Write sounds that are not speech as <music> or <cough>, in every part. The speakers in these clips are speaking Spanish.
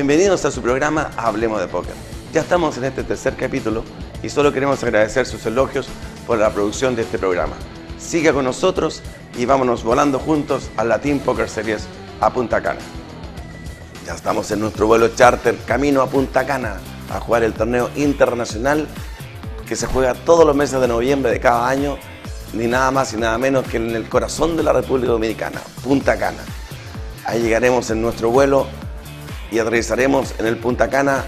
Bienvenidos a su programa Hablemos de Póker. Ya estamos en este tercer capítulo y solo queremos agradecer sus elogios por la producción de este programa. Siga con nosotros y vámonos volando juntos al Latin Poker Series a Punta Cana. Ya estamos en nuestro vuelo charter camino a Punta Cana a jugar el torneo internacional que se juega todos los meses de noviembre de cada año, ni nada más y nada menos que en el corazón de la República Dominicana, Punta Cana. Ahí llegaremos en nuestro vuelo y aterrizaremos en el Punta Cana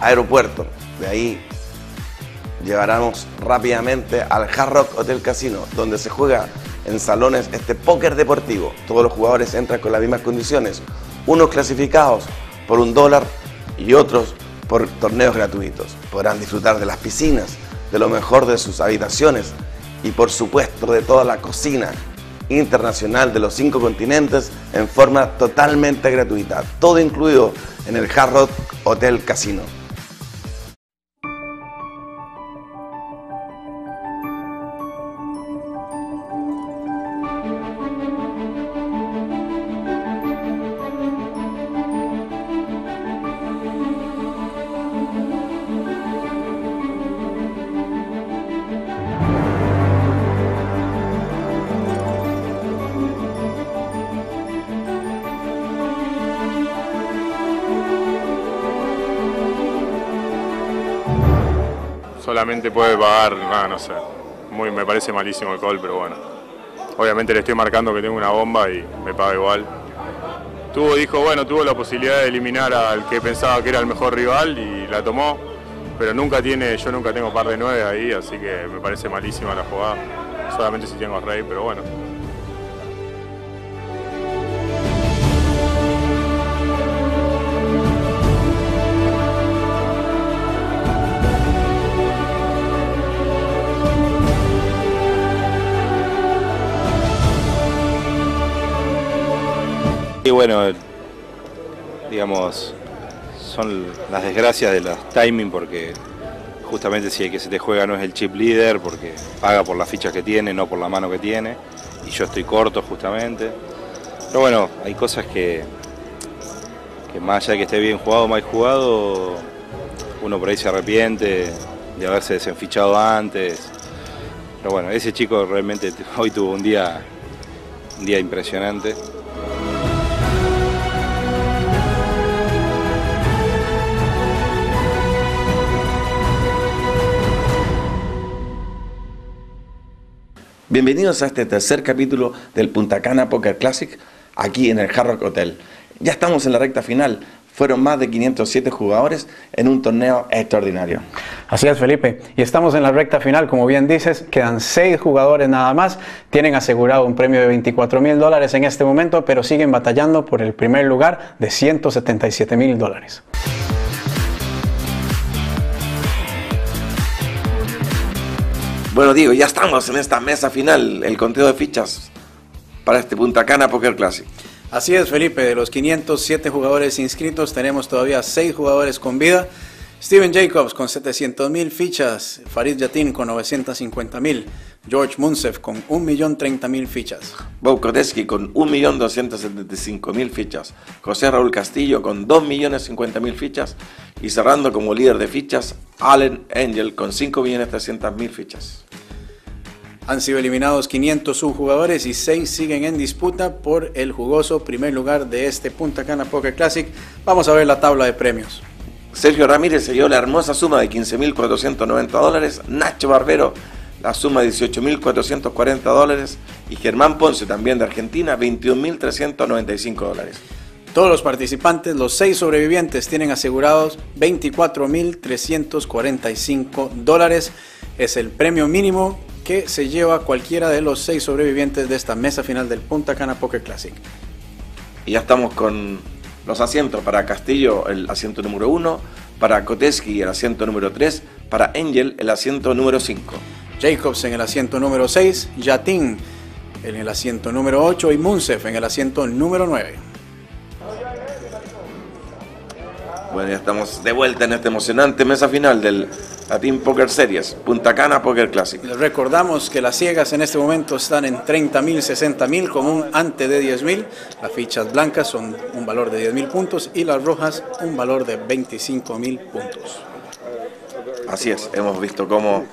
aeropuerto. De ahí llevaremos rápidamente al Hard Rock Hotel Casino, donde se juega en salones este póker deportivo. Todos los jugadores entran con las mismas condiciones, unos clasificados por un dólar y otros por torneos gratuitos. Podrán disfrutar de las piscinas, de lo mejor de sus habitaciones y por supuesto de toda la cocina internacional de los cinco continentes en forma totalmente gratuita. Todo incluido en el Hard Rock Hotel Casino. Solamente puede pagar, no sé, muy, me parece malísimo el call, pero bueno. Obviamente le estoy marcando que tengo una bomba y me paga igual. Tuvo, dijo, bueno, tuvo la posibilidad de eliminar al que pensaba que era el mejor rival y la tomó, pero nunca tiene, yo nunca tengo par de nueve ahí, así que me parece malísima la jugada, solamente si tengo rey, pero bueno. Y bueno, digamos, son las desgracias de los timing porque justamente si el que se te juega no es el chip leader porque paga por las fichas que tiene, no por la mano que tiene, y yo estoy corto justamente. Pero bueno, hay cosas que, que más allá de que esté bien jugado o mal jugado, uno por ahí se arrepiente de haberse desenfichado antes. Pero bueno, ese chico realmente <laughs> hoy tuvo un día, un día impresionante. Bienvenidos a este tercer capítulo del Punta Cana Poker Classic aquí en el Hard Rock Hotel. Ya estamos en la recta final. Fueron más de 507 jugadores en un torneo extraordinario. Así es, Felipe. Y estamos en la recta final, como bien dices, quedan seis jugadores nada más. Tienen asegurado un premio de 24 mil dólares en este momento, pero siguen batallando por el primer lugar de 177 mil dólares. Bueno, Diego, ya estamos en esta mesa final, el conteo de fichas para este Punta Cana Poker Classic. Así es, Felipe. De los 507 jugadores inscritos, tenemos todavía 6 jugadores con vida. Steven Jacobs con 700 mil fichas, Farid Yatin con 950 mil, George Munsef con 1.030.000 fichas. Bob Kodeski con 1.275.000 fichas, José Raúl Castillo con 2.050.000 fichas y cerrando como líder de fichas, Allen Angel con 5.300.000 fichas. Han sido eliminados 501 jugadores y 6 siguen en disputa por el jugoso primer lugar de este Punta Cana Poker Classic. Vamos a ver la tabla de premios. Sergio Ramírez se llevó la hermosa suma de 15.490 dólares, Nacho Barbero la suma de 18.440 dólares y Germán Ponce también de Argentina 21.395 dólares. Todos los participantes, los seis sobrevivientes, tienen asegurados 24.345 dólares. Es el premio mínimo que se lleva cualquiera de los seis sobrevivientes de esta mesa final del Punta Cana Poker Classic. Y ya estamos con los asientos para Castillo, el asiento número 1, para Koteski, el asiento número 3, para Angel, el asiento número 5. Jacobs en el asiento número 6, Yatin en el asiento número 8 y Munsef en el asiento número 9. Bueno, ya estamos de vuelta en esta emocionante mesa final del Latin Poker Series, Punta Cana Poker Classic. Les recordamos que las ciegas en este momento están en 30.000, 60.000 con un ante de 10.000. Las fichas blancas son un valor de 10.000 puntos y las rojas un valor de 25.000 puntos. Así es, hemos visto cómo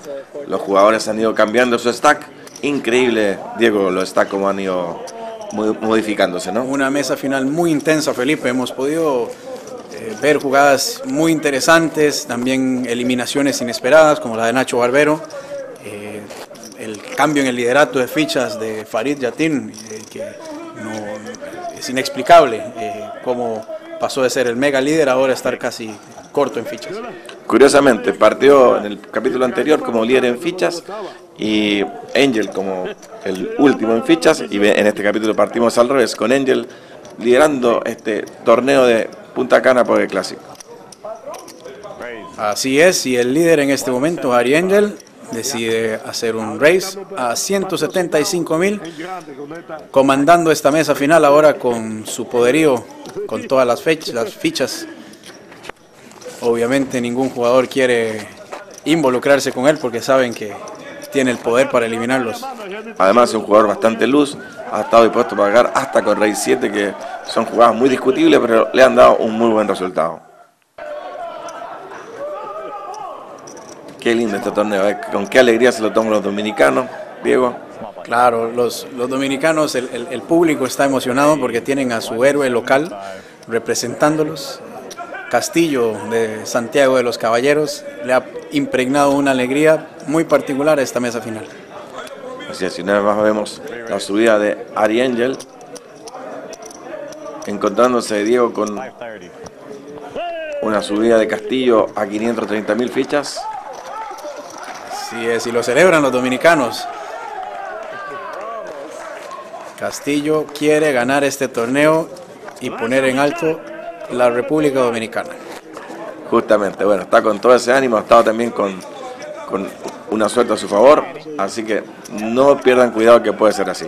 los jugadores han ido cambiando su stack. Increíble, Diego, los stacks como han ido mo- modificándose, ¿no? Una mesa final muy intensa, Felipe. Hemos podido eh, ver jugadas muy interesantes, también eliminaciones inesperadas como la de Nacho Barbero. Eh, el cambio en el liderato de fichas de Farid Yatin, eh, que es inexplicable eh, cómo pasó de ser el mega líder ahora a estar casi corto en fichas. Curiosamente, partió en el capítulo anterior como líder en fichas y Angel como el último en fichas y en este capítulo partimos al revés, con Angel liderando este torneo de Punta Cana Poker Classic. Así es, y el líder en este momento, Ari Angel, decide hacer un race a 175 mil, comandando esta mesa final ahora con su poderío, con todas las, fech- las fichas. Obviamente ningún jugador quiere involucrarse con él porque saben que tiene el poder para eliminarlos. Además es un jugador bastante luz, ha estado dispuesto a pagar hasta con Rey 7 que son jugadas muy discutibles pero le han dado un muy buen resultado. Qué lindo este torneo, ¿eh? con qué alegría se lo toman los dominicanos, Diego. Claro, los, los dominicanos, el, el- el público está emocionado porque tienen a su héroe local representándolos. Castillo de Santiago de los Caballeros le ha impregnado una alegría muy particular a esta mesa final. Así es, y vez más vemos la subida de Ari Angel, encontrándose Diego con una subida de Castillo a 530 mil fichas. Así es, y lo celebran los dominicanos. Castillo quiere ganar este torneo y poner en alto la República Dominicana. Justamente, bueno, está con todo ese ánimo, ha estado también con, con una suerte a su favor, así que no pierdan cuidado que puede ser así.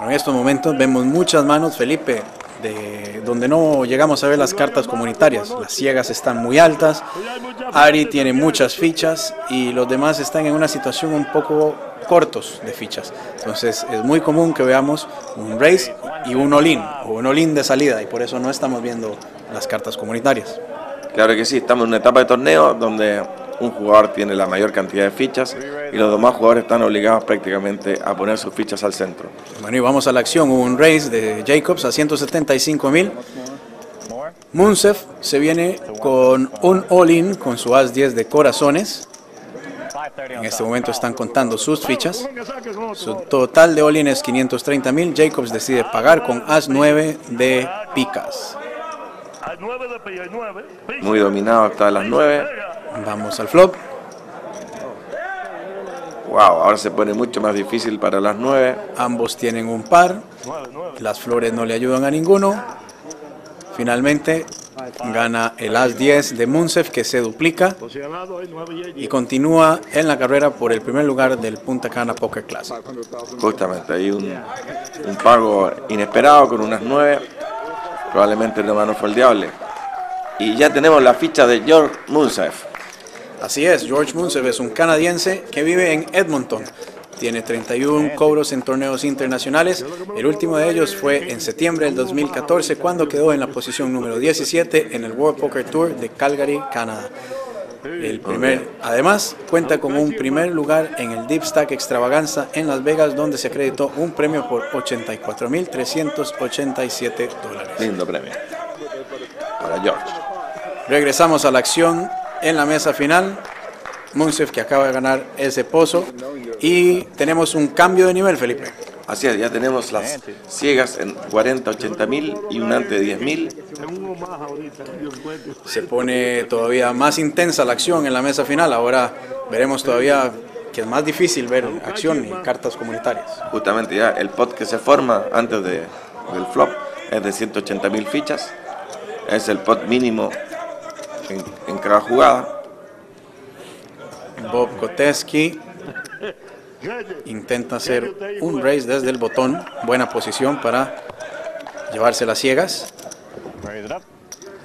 En estos momentos vemos muchas manos, Felipe, de donde no llegamos a ver las cartas comunitarias. Las ciegas están muy altas, Ari tiene muchas fichas y los demás están en una situación un poco cortos de fichas. Entonces es muy común que veamos un race y un all-in, o un all-in de salida, y por eso no estamos viendo las cartas comunitarias. Claro que sí, estamos en una etapa de torneo donde un jugador tiene la mayor cantidad de fichas y los demás jugadores están obligados prácticamente a poner sus fichas al centro. Bueno, y vamos a la acción. Hubo un race de Jacobs a 175 mil. Munsef se viene con un all-in con su as 10 de corazones. En este momento están contando sus fichas. Su total de all-in es 530 mil. Jacobs decide pagar con as 9 de picas. Muy dominado hasta las 9. Vamos al flop. Wow, ahora se pone mucho más difícil para las 9. Ambos tienen un par. Las flores no le ayudan a ninguno. Finalmente gana el as 10 de Munsef que se duplica. Y continúa en la carrera por el primer lugar del Punta Cana Poker Classic. Justamente, hay un, un pago inesperado con unas 9. Probablemente no mano fue el diable. Y ya tenemos la ficha de George Munsef. Así es, George Munsef es un canadiense que vive en Edmonton. Tiene 31 cobros en torneos internacionales. El último de ellos fue en septiembre del 2014 cuando quedó en la posición número 17 en el World Poker Tour de Calgary, Canadá. El primer, además, cuenta con un primer lugar en el Deep Stack Extravaganza en Las Vegas, donde se acreditó un premio por 84.387 dólares. Lindo premio. Para George. Regresamos a la acción en la mesa final. Munsef que acaba de ganar ese pozo. Y tenemos un cambio de nivel, Felipe. Así es, ya tenemos las ciegas en 40, 80 mil y un ante de 10 mil. Se pone todavía más intensa la acción en la mesa final. Ahora veremos todavía que es más difícil ver acción y cartas comunitarias. Justamente ya el pot que se forma antes de- del flop es de 180 mil fichas. Es el pot mínimo en, en cada jugada. Bob Koteski intenta hacer un raise desde el botón. Buena posición para llevarse las ciegas.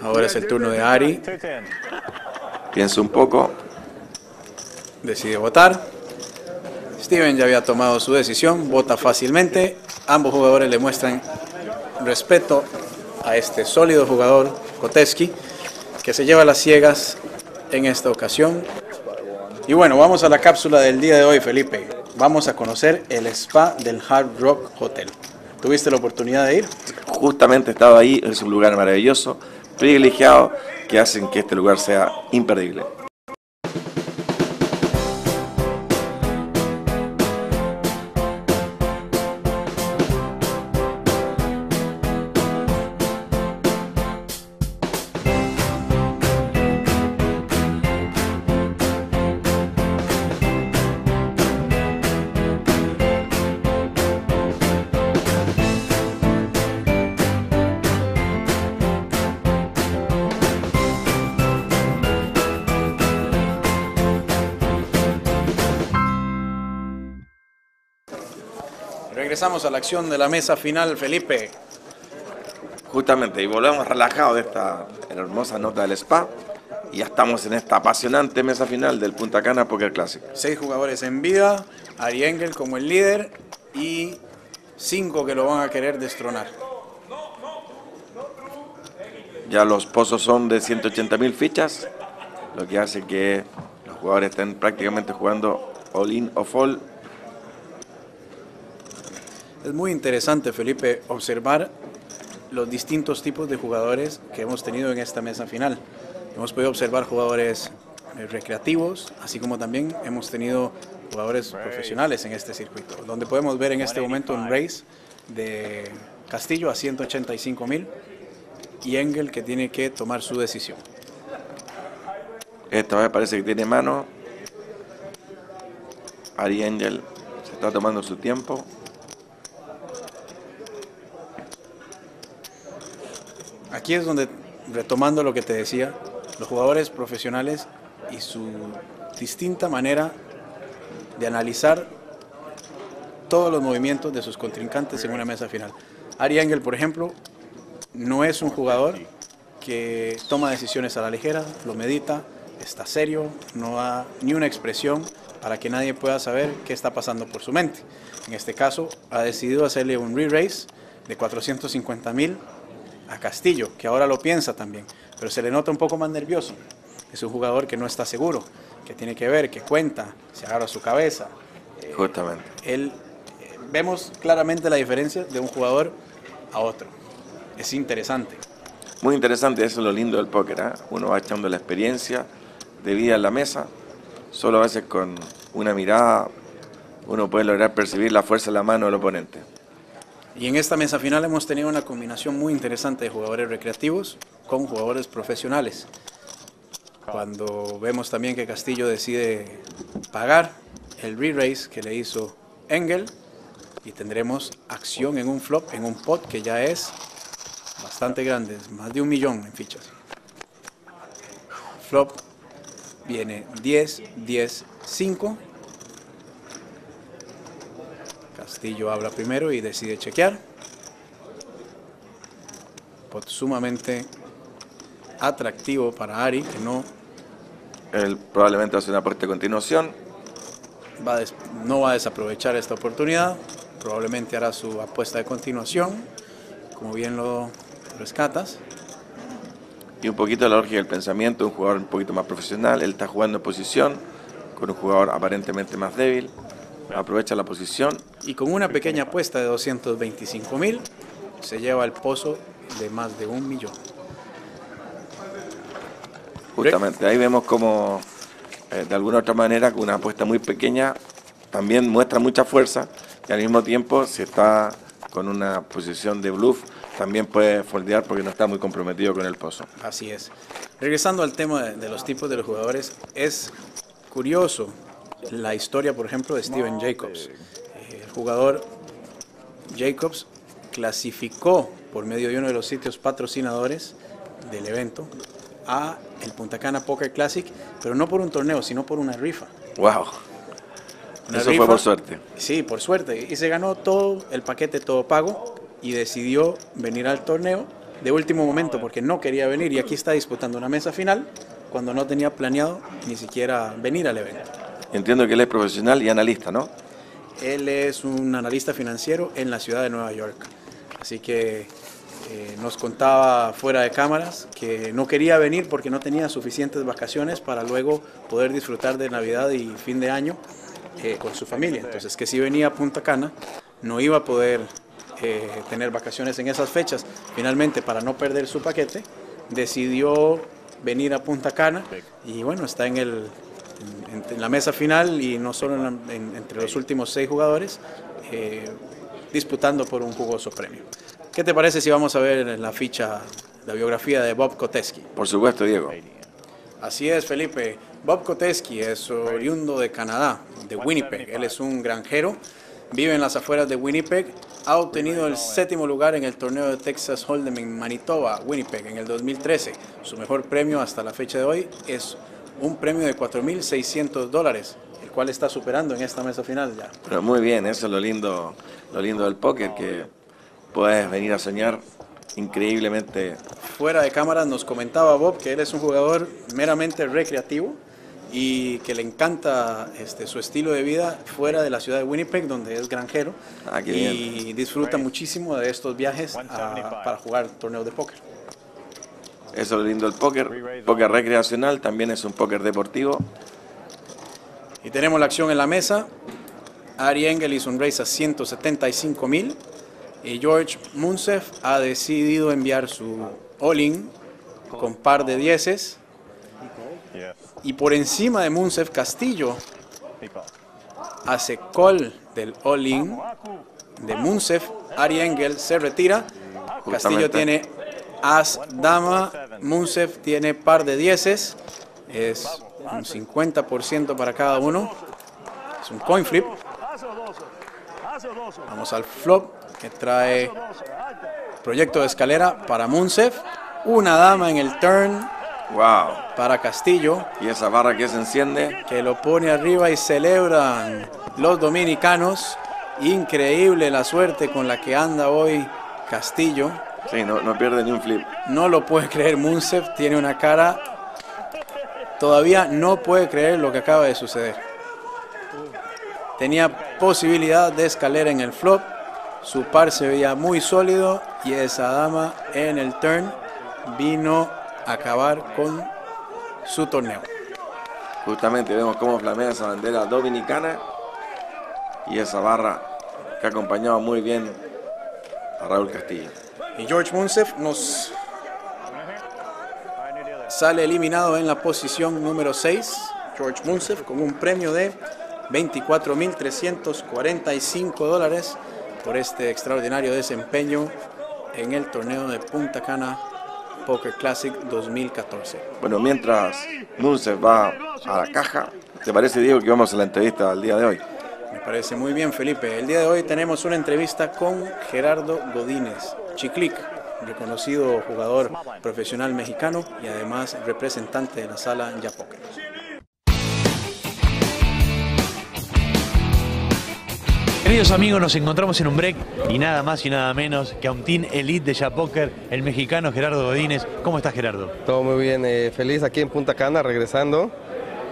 Ahora es el turno de Ari. Piensa un poco. Decide votar. Steven ya había tomado su decisión, vota fácilmente. Ambos jugadores le muestran respeto a este sólido jugador, Koteski, que se lleva las ciegas en esta ocasión. Y bueno, vamos a la cápsula del día de hoy, Felipe. Vamos a conocer el spa del Hard Rock Hotel. ¿Tuviste la oportunidad de ir? Justamente estaba ahí, es un lugar maravilloso, privilegiado, que hacen que este lugar sea imperdible. Regresamos a la acción de la mesa final, Felipe. Justamente, y volvemos relajados de esta hermosa nota del spa. Y ya estamos en esta apasionante mesa final del Punta Cana Poker Classic. Seis jugadores en vida, Ari Engel como el líder y cinco que lo van a querer destronar. Ya los pozos son de 180 mil fichas, lo que hace que los jugadores estén prácticamente jugando all in o fall. Es muy interesante, Felipe, observar los distintos tipos de jugadores que hemos tenido en esta mesa final. Hemos podido observar jugadores eh, recreativos, así como también hemos tenido jugadores profesionales en este circuito, donde podemos ver en este momento un race de Castillo a 185 mil y Engel que tiene que tomar su decisión. Esta vez parece que tiene mano. Ari Angel se está tomando su tiempo. Aquí es donde, retomando lo que te decía, los jugadores profesionales y su distinta manera de analizar todos los movimientos de sus contrincantes en una mesa final. Ari Engel, por ejemplo, no es un jugador que toma decisiones a la ligera, lo medita, está serio, no da ni una expresión para que nadie pueda saber qué está pasando por su mente. En este caso, ha decidido hacerle un re-race de 450 mil a Castillo, que ahora lo piensa también, pero se le nota un poco más nervioso. Es un jugador que no está seguro, que tiene que ver, que cuenta, se agarra su cabeza. Justamente. Él, eh, vemos claramente la diferencia de un jugador a otro. Es interesante. Muy interesante, eso es lo lindo del póker. ¿eh? Uno va echando la experiencia de vida en la mesa. Solo a veces con una mirada uno puede lograr percibir la fuerza de la mano del oponente. Y en esta mesa final hemos tenido una combinación muy interesante de jugadores recreativos con jugadores profesionales. Cuando vemos también que Castillo decide pagar el re-race que le hizo Engel y tendremos acción en un flop, en un pot que ya es bastante grande, más de un millón en fichas. Flop viene 10, 10, 5. Castillo habla primero y decide chequear. Pot sumamente atractivo para Ari, que no Él probablemente hace una apuesta a continuación. va a des- no va a desaprovechar esta oportunidad. Probablemente hará su apuesta de continuación, como bien lo rescatas. Y un poquito de la lógica del pensamiento, un jugador un poquito más profesional. Él está jugando en posición con un jugador aparentemente más débil. Aprovecha la posición. Y con una pequeña apuesta de 225 mil, se lleva el pozo de más de un millón. Justamente, ahí vemos como eh, de alguna otra manera con una apuesta muy pequeña también muestra mucha fuerza y al mismo tiempo si está con una posición de bluff también puede foldear porque no está muy comprometido con el pozo. Así es. Regresando al tema de, de los tipos de los jugadores, es curioso la historia, por ejemplo, de Steven Jacobs. Eh, El jugador Jacobs clasificó por medio de uno de los sitios patrocinadores del evento a el Punta Cana Poker Classic, pero no por un torneo, sino por una rifa. Wow. Una Eso rifa. fue por suerte. Sí, por suerte. Y se ganó todo el paquete, todo pago, y decidió venir al torneo de último momento porque no quería venir. Y aquí está disputando una mesa final cuando no tenía planeado ni siquiera venir al evento. Entiendo que él es profesional y analista, ¿no? Él es un analista financiero en la ciudad de Nueva York. Así que eh, nos contaba fuera de cámaras que no quería venir porque no tenía suficientes vacaciones para luego poder disfrutar de Navidad y fin de año eh, con su familia. Entonces que si venía a Punta Cana no iba a poder eh, tener vacaciones en esas fechas. Finalmente, para no perder su paquete, decidió venir a Punta Cana y bueno, está en, el, en, en la mesa final y no solo en la- en- entre los últimos seis jugadores, eh, disputando por un jugoso premio. ¿Qué te parece si vamos a ver en la ficha la biografía de Bob Koteski? Por supuesto, Diego. Así es, Felipe. Bob Koteski es oriundo de Canadá, de Winnipeg. Él es un granjero, vive en las afueras de Winnipeg. Ha obtenido el séptimo lugar en el torneo de Texas Hold'em en Manitoba, Winnipeg, en el 2013. Su mejor premio hasta la fecha de hoy es un premio de 4.600 dólares, el cual está superando en esta mesa final ya. Pero muy bien, eso es lo lindo, lo lindo del póker, que puedes venir a soñar increíblemente. Fuera de cámara nos comentaba Bob que él es un jugador meramente recreativo y que le encanta este, su estilo de vida fuera de la ciudad de Winnipeg, donde es granjero, Ah, y disfruta muchísimo de estos viajes a- para jugar torneos de póker. Eso es lo lindo del póker. Póker recreacional también es un póker deportivo. Y tenemos la acción en la mesa. Ari Engel hizo un raise a 175 mil y George Munsef ha decidido enviar su all-in con par de dieces. Y por encima de Munsef, Castillo hace call del all-in de Munsef. Ari Engel se retira. Castillo tiene as dama. Munsef tiene par de dieces. Es un 50% para cada uno. Es un coin flip. Hace 12. Hace 12. Vamos al flop que trae 12. Alta. proyecto de escalera para Munsef. Una dama en el turn ¡Wow! para Castillo. Y esa barra que se enciende. que lo pone arriba y celebran los dominicanos. Increíble la suerte con la que anda hoy Castillo. Sí, no, no pierde ni un flip. No lo puede creer Munsef, tiene una cara. Todavía no puede creer lo que acaba de suceder. Tenía posibilidad de escalera en el flop. Su par se veía muy sólido y esa dama en el turn vino a acabar con su torneo. Justamente vemos cómo flamea esa bandera dominicana. Y esa barra que acompañaba muy bien a Raúl Castillo. Y George Munsef nos sale eliminado en la posición número 6. George Munsef con un premio de 24.345 dólares por este extraordinario desempeño en el torneo de Punta Cana Poker Classic 2014. Bueno, mientras Munsef va a la caja, ¿te parece, Diego, que vamos a la entrevista del día de hoy? Me parece muy bien, Felipe. El día de hoy tenemos una entrevista con Gerardo Godínez, Chiclic, reconocido jugador profesional mexicano y además representante de la sala Ya Poker. Queridos amigos, nos encontramos en un break y nada más y nada menos que a un team elite de Ya Poker, el mexicano Gerardo Godínez. ¿Cómo estás, Gerardo? Todo muy bien, eh, feliz aquí en Punta Cana, regresando,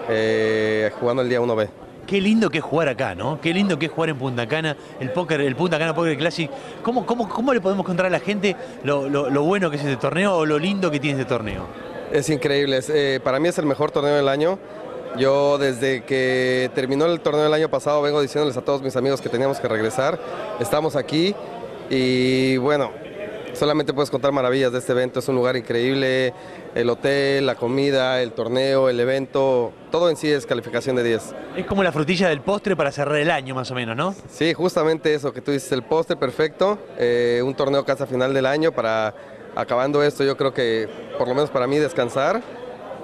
eh, jugando el día 1B. Qué lindo que es jugar acá, ¿no? Qué lindo que es jugar en Punta Cana, el póker, el Punta Cana Poker Classic. ¿Cómo, cómo, cómo le podemos contar a la gente lo, bueno que es este torneo o lo lindo que tiene este torneo? Es increíble, eh, para mí es el mejor torneo del año. Yo desde que terminó el torneo del año pasado vengo diciéndoles a todos mis amigos que teníamos que regresar. Estamos aquí y bueno, solamente puedes contar maravillas de este evento. Es un lugar increíble, el hotel, la comida, el torneo, el evento, todo en sí es calificación de 10. Es como la frutilla del postre para cerrar el año, más o menos, ¿no? Sí, justamente eso que tú dices, el postre perfecto, eh, un torneo casi a final del año para acabando esto, yo creo que por lo menos para mí descansar,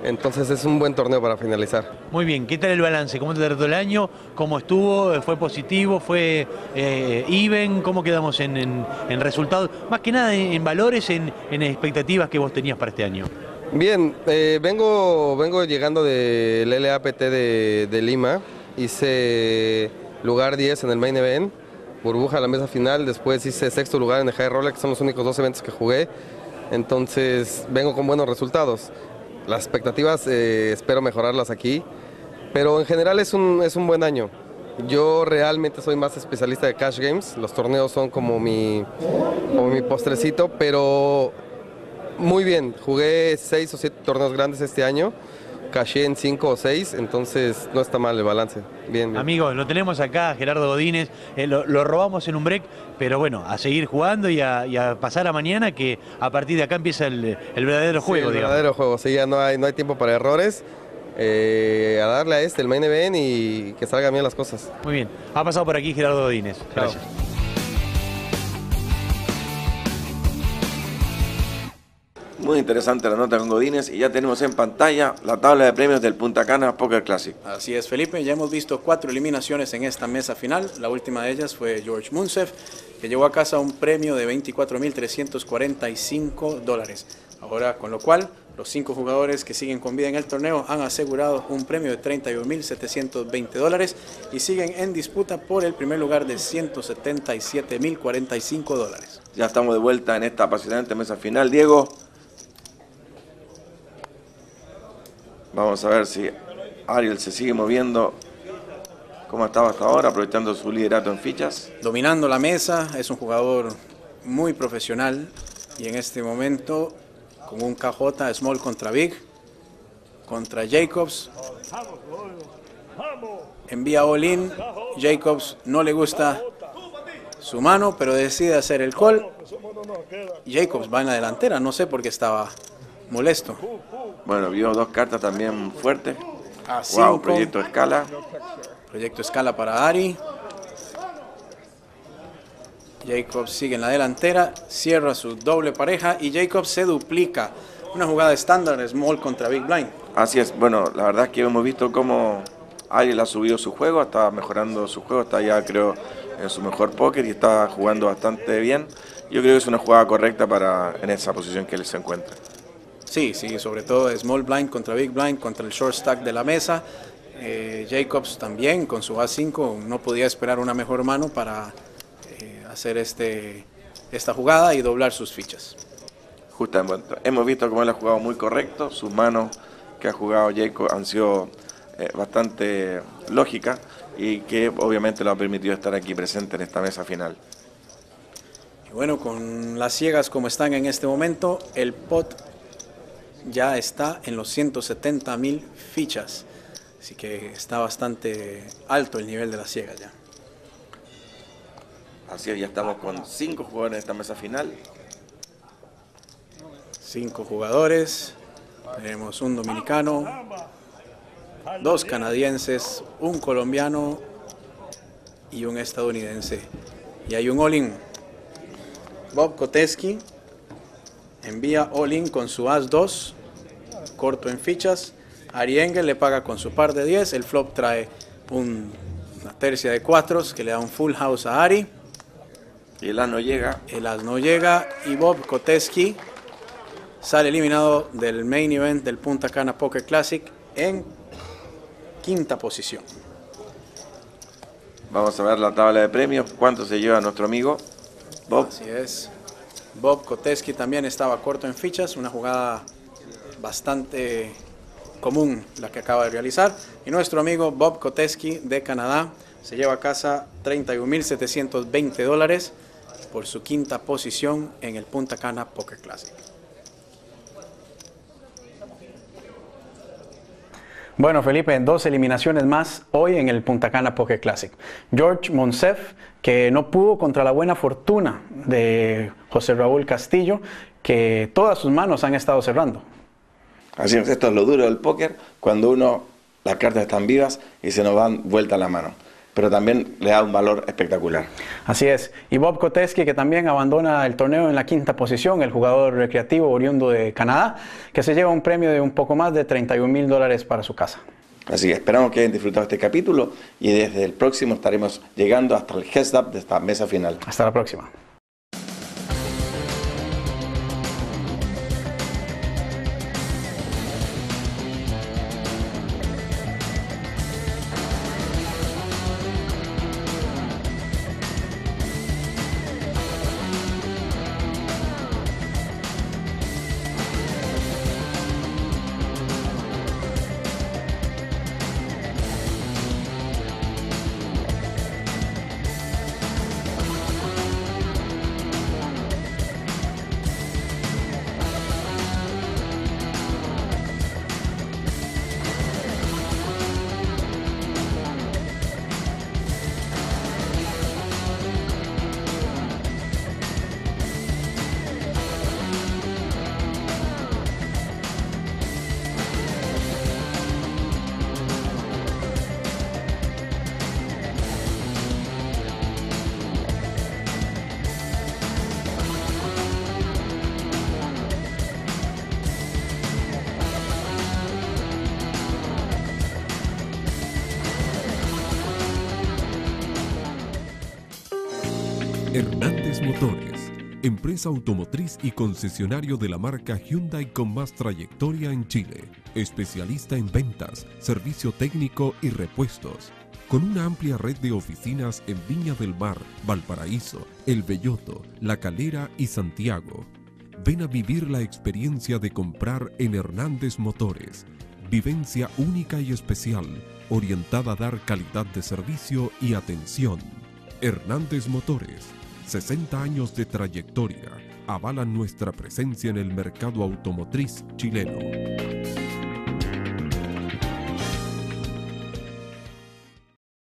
entonces es un buen torneo para finalizar. Muy bien, ¿qué tal el balance? ¿Cómo te trató el año? ¿Cómo estuvo? ¿Fue positivo? ¿Fue eh, even? ¿Cómo quedamos en, en- en resultados? Más que nada en, en valores, en, en expectativas que vos tenías para este año. Bien, eh, vengo, vengo llegando del LAPT de, de Lima, hice lugar 10 en el main event, burbuja a la mesa final, después hice sexto lugar en el High Roller, que son los únicos dos eventos que jugué, entonces vengo con buenos resultados. Las expectativas eh, espero mejorarlas aquí, pero en general es un, es un buen año. Yo realmente soy más especialista de cash games, los torneos son como mi, como mi postrecito, pero muy bien, jugué seis o siete torneos grandes este año, caché en cinco o seis, entonces no está mal el balance. Bien, bien. Amigos, lo tenemos acá, Gerardo Godínez, eh, lo, lo robamos en un break, pero bueno, a seguir jugando y a, y a pasar a mañana, que a partir de acá empieza el, el verdadero Sí, juego, el digamos. verdadero juego, sí, ya no hay, no hay tiempo para errores. Eh, a darle a este, el main event, y que salgan bien las cosas. Muy bien, ha pasado por aquí Gerardo Godínez. Gracias. Muy interesante la nota con Godínez y ya tenemos en pantalla la tabla de premios del Punta Cana Poker Classic. Así es, Felipe. Ya hemos visto cuatro eliminaciones en esta mesa final. La última de ellas fue George Munsef, que llevó a casa un premio de 24.345 dólares. Ahora, con lo cual, los cinco jugadores que siguen con vida en el torneo han asegurado un premio de 31.720 dólares y siguen en disputa por el primer lugar de 177.045 dólares. Ya estamos de vuelta en esta apasionante mesa final. Diego, vamos a ver si Ariel se sigue moviendo como estaba hasta ahora, aprovechando su liderato en fichas. Dominando la mesa, es un jugador muy profesional y en este momento con un KJ Small contra Big, contra Jacobs. Envía all-in, Jacobs no le gusta su mano, pero decide hacer el call. Jacobs va en la delantera, no sé por qué estaba molesto. Bueno, vio dos cartas también fuertes. A Wow, cinco. proyecto de escala. Proyecto escala para Ari. Jacobs sigue en la delantera, cierra su doble pareja y Jacobs se duplica. Una jugada estándar, small contra big blind. Así es, bueno, la verdad es que hemos visto cómo Ariel ha subido su juego, está mejorando su juego, está ya creo en su mejor póker y está jugando bastante bien. Yo creo que es una jugada correcta para en esa posición que él se encuentra. Sí, sí, sobre todo small blind contra big blind, contra el short stack de la mesa. Eh, Jacobs también con su A5 no podía esperar una mejor mano para eh, hacer este, esta jugada y doblar sus fichas. Justamente, hemos visto cómo él ha jugado muy correcto, sus manos que ha jugado Jacob han sido eh, bastante lógicas y que obviamente lo ha permitido estar aquí presente en esta mesa final. Y bueno, con las ciegas como están en este momento, el pot ya está en los 170 mil fichas. Así que está bastante alto el nivel de las ciegas ya. Así es, ya estamos con cinco jugadores en esta mesa final. Cinco jugadores. Tenemos un dominicano, dos canadienses, un colombiano y un estadounidense. Y hay un all-in. Bob Koteski envía all-in con su as-2, corto en fichas. Ari Engel le paga con su par de 10. El flop trae un- una tercia de cuatros que le da un full house a Ari. Y el no llega. El as no llega y Bob Koteski sale eliminado del main event del Punta Cana Poker Classic en quinta posición. Vamos a ver la tabla de premios, cuánto se lleva nuestro amigo Bob. Así es. Bob Koteski también estaba corto en fichas, una jugada bastante común la que acaba de realizar. Y nuestro amigo Bob Koteski de Canadá se lleva a casa 31.720 dólares por su quinta posición en el Punta Cana Poker Classic. Bueno, Felipe, dos eliminaciones más hoy en el Punta Cana Poker Classic. George Monsef, que no pudo contra la buena fortuna de José Raúl Castillo, que todas sus manos han estado cerrando. Así es, esto es lo duro del póker, cuando uno, las cartas están vivas y se nos van vuelta la mano. Pero también le da un valor espectacular. Así es. Y Bob Koteski, que también abandona el torneo en la quinta posición, el jugador recreativo oriundo de Canadá, que se lleva un premio de un poco más de 31 mil dólares para su casa. Así que esperamos que hayan disfrutado este capítulo y desde el próximo estaremos llegando hasta el heads up de esta mesa final. Hasta la próxima. Hernández Motores, empresa automotriz y concesionario de la marca Hyundai con más trayectoria en Chile, especialista en ventas, servicio técnico y repuestos. Con una amplia red de oficinas en Viña del Mar, Valparaíso, El Belloto, La Calera y Santiago. Ven a vivir la experiencia de comprar en Hernández Motores. Vivencia única y especial, orientada a dar calidad de servicio y atención. Hernández Motores, 60 años de trayectoria, avalan nuestra presencia en el mercado automotriz chileno.